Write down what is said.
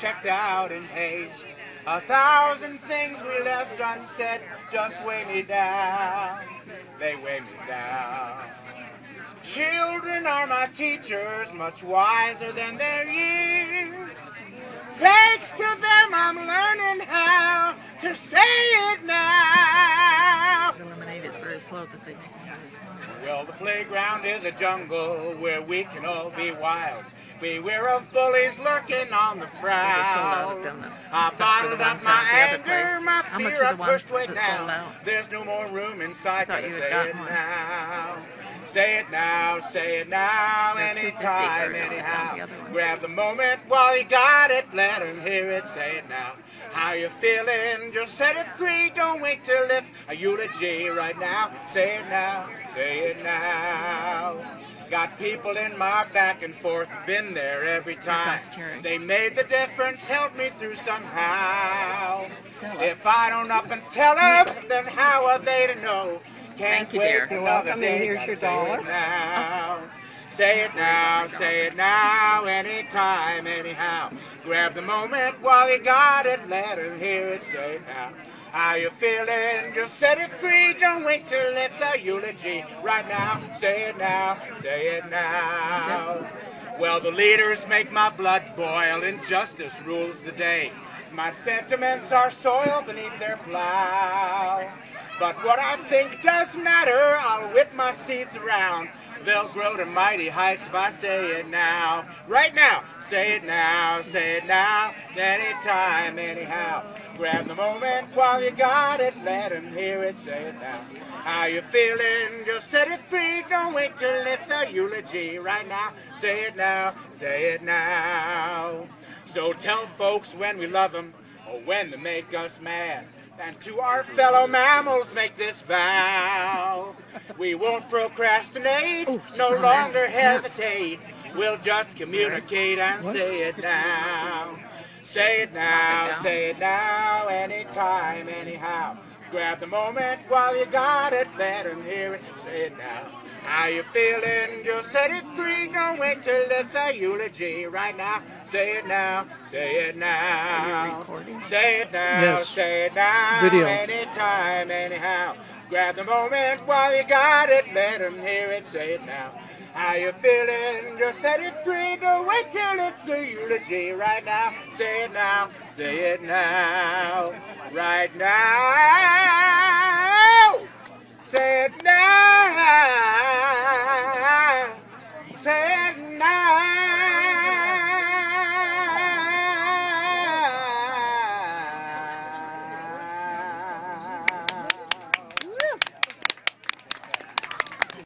checked out in haste. A thousand things we left unsaid just weigh me down. They weigh me down. Children are my teachers, much wiser than their years. Thanks to them, I'm learning how to say it now. The lemonade is very slow because they make it have this time. Well, the playground is a jungle where we can all be wild. Beware of bullies lurking on the prowl. I bottled up my down at the other anger, my fear, I pushed way down. There's no more room inside. Gotta say it now. Say it now, say it now, anytime, anyhow. Grab the moment while you got it, let 'em hear it, say it now. How you feeling? Just set it free, don't wait till it's a eulogy right now. Say it now, say it now. Got people in my back and forth, been there every time. They made the difference, helped me through somehow. If I don't up and tell them, then how are they to know? Can't Thank you, wait dear. You're welcome, day, and here's gotta your say it dollar. Say it now, say it now, anytime, anyhow. Grab the moment while you got it, let 'em hear it, say it now. How you feeling? Just set it free, don't wait till it's a eulogy. Right now, say it now, say it now. Well, the leaders make my blood boil, injustice rules the day. My sentiments are soiled beneath their plow. But what I think does matter, I'll whip my seeds around. They'll grow to mighty heights if I say it now. Right now, say it now, say it now, anytime, anyhow. Grab the moment while you got it, let let 'em hear it, say it now. How you feeling? Just set it free, don't wait till it's a eulogy. Right now, say it now, say it now. So tell folks when we love them, or when they make us mad. And to our fellow mammals make this vow. We won't procrastinate, Oh, no longer hesitate. We'll just communicate and say it now. Say it now, say it now, anytime, anyhow. Grab the moment while you got it, let let 'em hear it, say it now. How you feeling? Just set it free, don't wait till it's a eulogy right now. Say it now, say it now. Say it now, Yes. say it now, Video. anytime, anyhow. Grab the moment while you got it, Let let 'em hear it, say it now. How you feeling? Just set it free, don't wait till it's a eulogy right now. Say it now, say it now, right now.